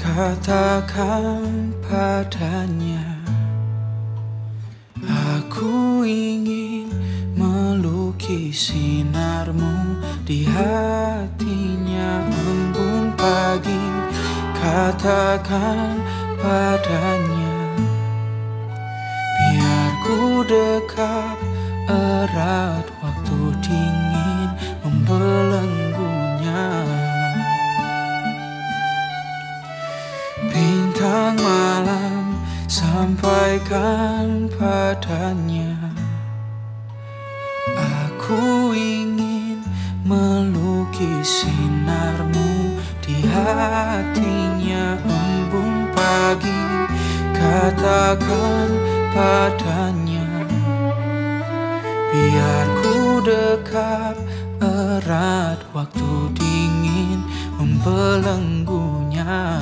katakan padanya. Aku ingin melukis sinarmu di hatinya. Embun pagi Katakan padanya. Biar ku dekap erat waktu dingin sampaikan padanya Aku ingin melukis sinarmu di hatinya embun pagi Katakan padanya. Biar ku dekap erat waktu dingin membelenggunya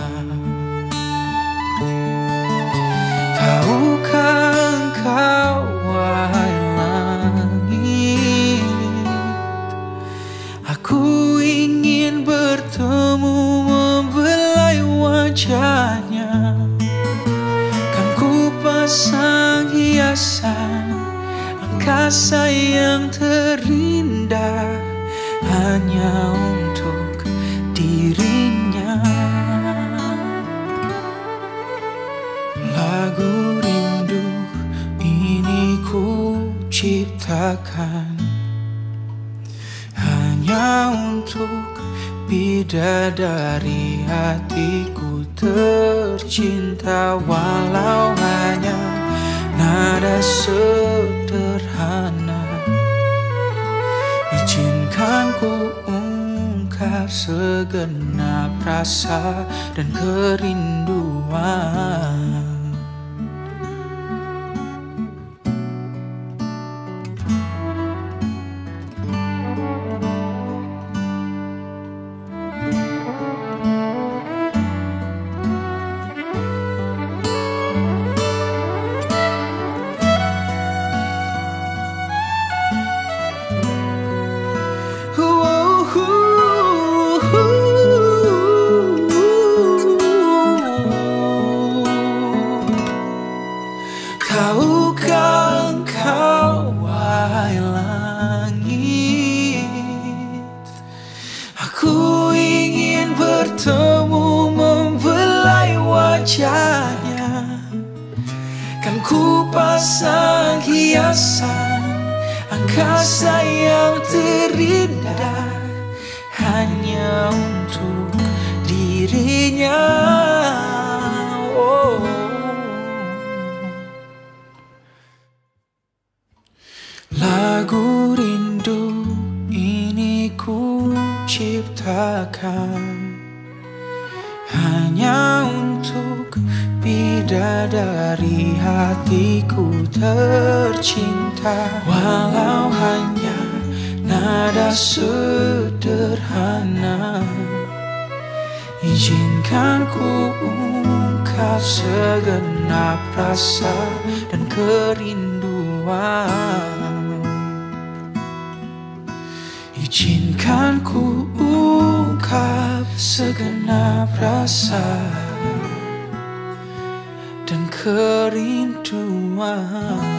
Aku ingin bertemu membelai wajahnya. Kan ku pasang hiasan Angkasa yang terindah Hanya untuk dirinya. Lagu rindu ini ku ciptakan Hanya untuk bidadari hatiku tercinta Walau hanya nada sederhana. Izinkan ku ungkap segenap rasa dan kerinduan Kan ku pasang hiasan Angkasa yang terindah Hanya untuk dirinya oh. Lagu rindu ini ku ciptakan bidadari hatiku tercinta. Walau hanya nada sederhana Izinkan ku ungkap segenap rasa dan kerinduan. Izinkan ku ungkap segenap rasa dan kerinduan